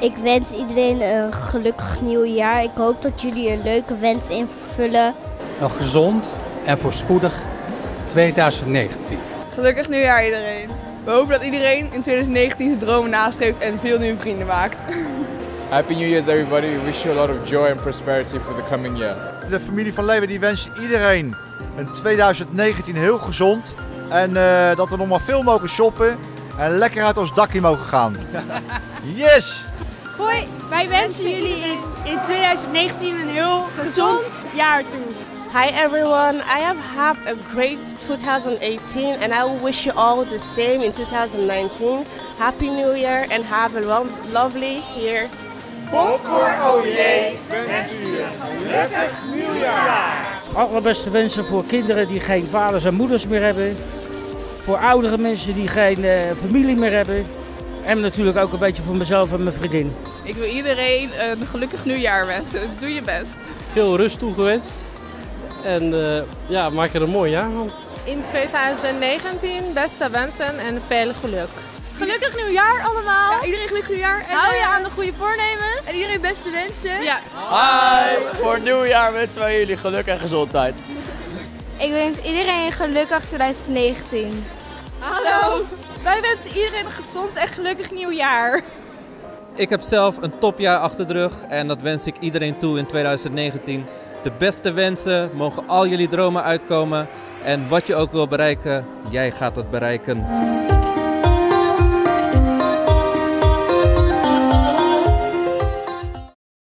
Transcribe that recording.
Ik wens iedereen een gelukkig nieuwjaar. Ik hoop dat jullie een leuke wens invullen. Nog gezond en voorspoedig 2019. Gelukkig nieuwjaar iedereen. We hopen dat iedereen in 2019 zijn dromen nastreeft en veel nieuwe vrienden maakt. Happy New Year's everybody. We wish you a lot of joy and prosperity for the coming year. De familie van Leeuwen die wenst iedereen een 2019 heel gezond. En uh, dat we nog maar veel mogen shoppen en lekker uit ons dakje mogen gaan. Yes! Hoi, wij wensen jullie in, in 2019 een heel gezond jaar toe. Hi everyone, I have had a great 2018 and I wish you all the same in 2019. Happy New Year and have a lo lovely year. Popcorn OJ wens u een gelukkig nieuwjaar. Allerbeste wensen voor kinderen die geen vaders en moeders meer hebben. Voor oudere mensen die geen uh, familie meer hebben. En natuurlijk ook een beetje voor mezelf en mijn vriendin. Ik wil iedereen een gelukkig nieuwjaar wensen. Doe je best. Veel rust toegewenst. En uh, ja, maak er een mooi jaar van. In 2019 beste wensen en veel geluk. Gelukkig nieuwjaar allemaal. Ja, iedereen gelukkig nieuwjaar. En Hou je aan de goede voornemens. En iedereen beste wensen. Ja. Hi, voor nieuwjaar wensen wij jullie geluk en gezondheid. Ik wens iedereen gelukkig 2019. Hallo. Wij wensen iedereen een gezond en gelukkig nieuwjaar. Ik heb zelf een topjaar achter de rug en dat wens ik iedereen toe in 2019. De beste wensen, mogen al jullie dromen uitkomen. En wat je ook wil bereiken, jij gaat het bereiken.